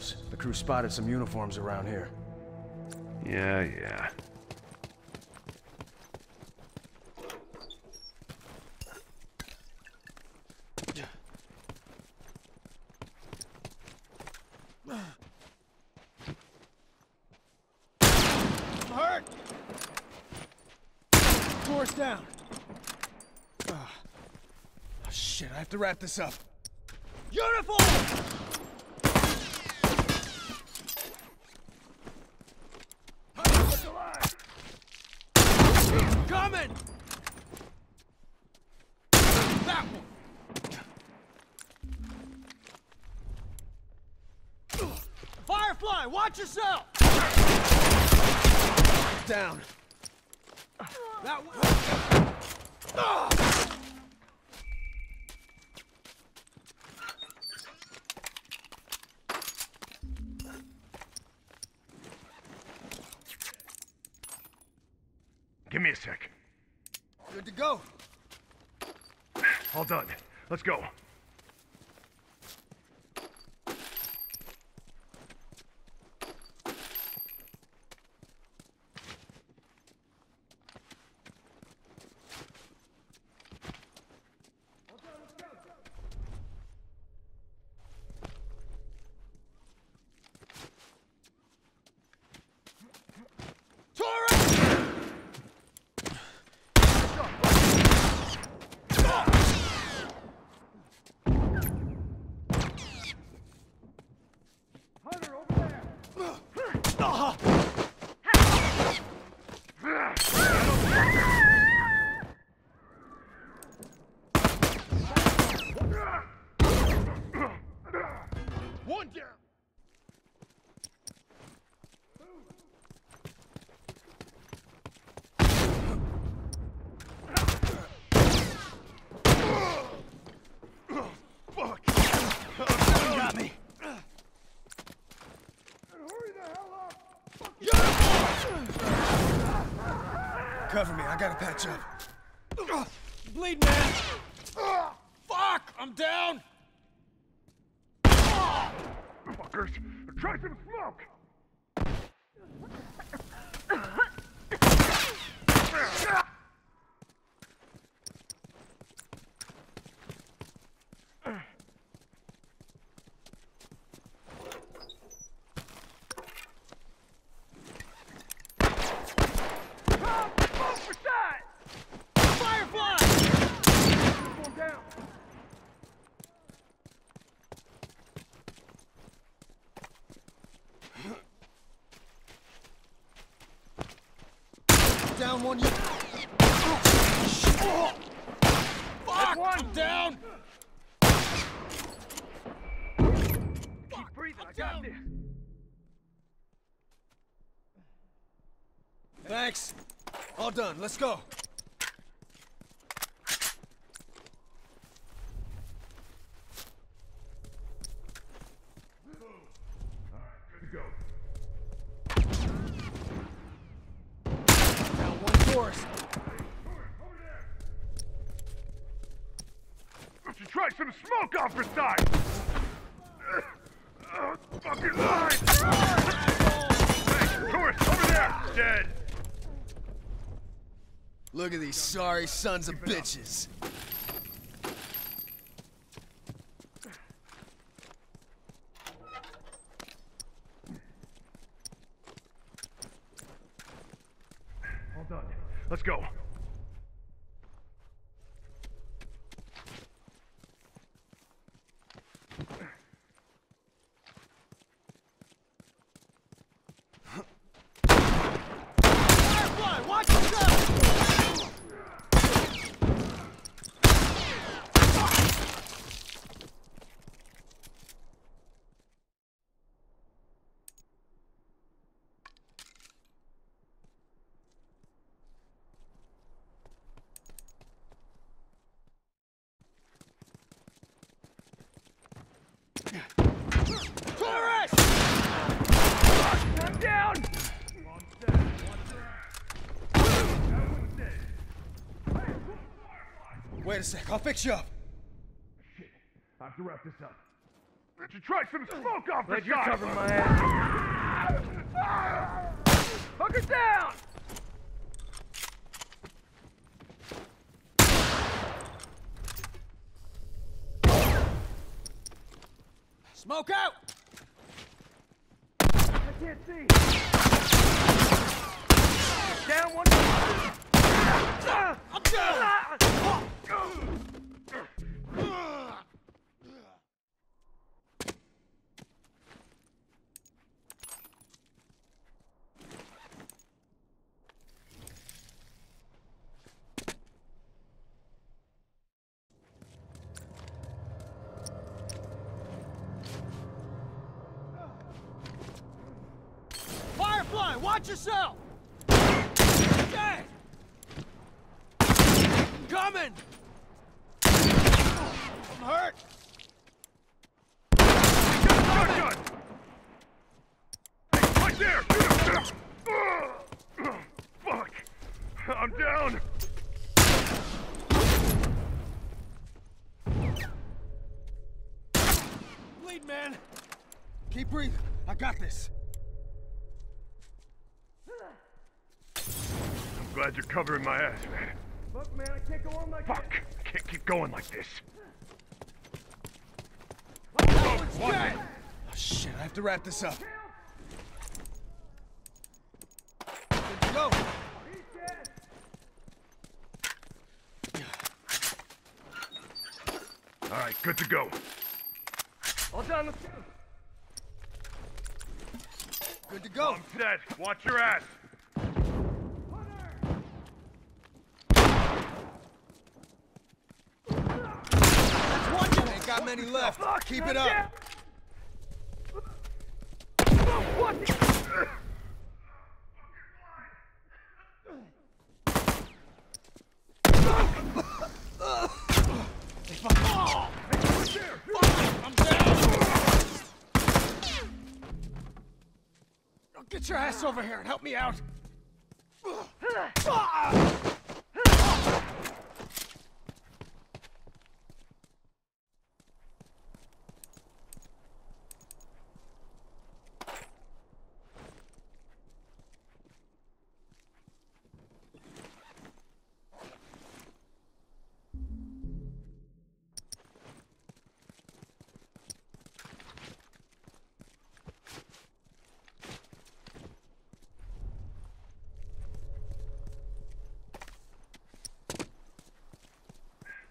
ourselves. The crew spotted some uniforms around here. Yeah, yeah. I'm hurt! Door's down. Ah. Oh, shit, I have to wrap this up. Uniform! Coming! That one! Firefly, watch yourself! Down. That one. Give me a sec. Good to go. All done. Let's go. Torres! Hunter, over there! One down! Fuck! Got me. Hurry the hell up! Cover gotta up. Bleed, man! Fuck! I'm down! Fuckers! Try some smoke! Firefly! down! Down one. You... Fuck! I'm down! Keep breathing, I got this! Thanks. All done. Let's go. Down one course. Why don't you try some smoke off the side? Uh, fucking line! Hey, tourist, over there! Dead! Look at these sorry sons of bitches. All done. Let's go. Firefly, watch yourself! Torres! One down! Wait a sec, I'll fix you up. I have to wrap this up. should try some smoke off Glad the you're side. covering my ass. Fucker down! Smoke out! I can't see. Down one. I'm down! Firefly, watch yourself! Okay! Coming! I'm hurt! Shotgun! Hey, right there! Shoot him! Ugh. Ugh. Fuck! I'm down! Bleed, man! Keep breathing. I got this. I'm glad you're covering my ass, man. Look, man, I can't go on like Fuck! I can't keep going like this. Oh, oh, shit, I have to wrap this up. Good go. All right, good to go. All done, let's go. Good to go. I'm dead. Watch your ass. Got many left. Keep it up. Get your ass over here and help me out.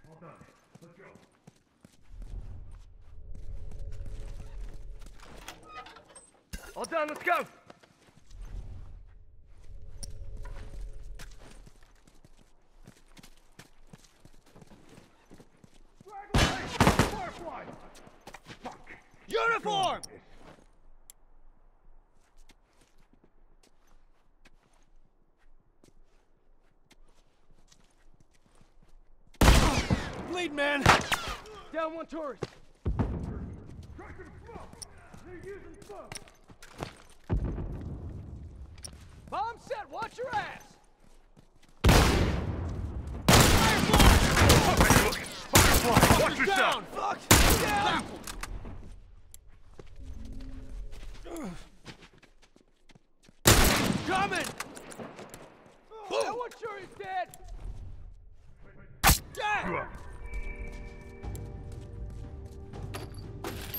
All done. Let's go. All done, let's go. Uniform! Bleed, man. Down one tourist. Try smoke! They're using smoke. Bomb set, watch your ass. Are? Firefly! Watch yourself! Down. Fuck. Down. Coming. Oh, that one sure is dead. Ugh.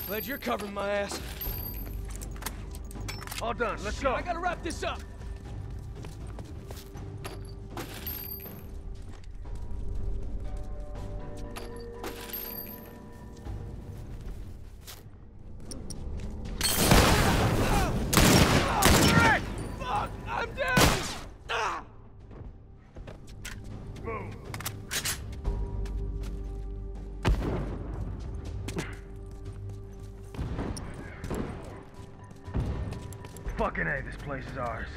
Glad you're covering my ass. All done, let's go. I gotta wrap this up. Place is ours.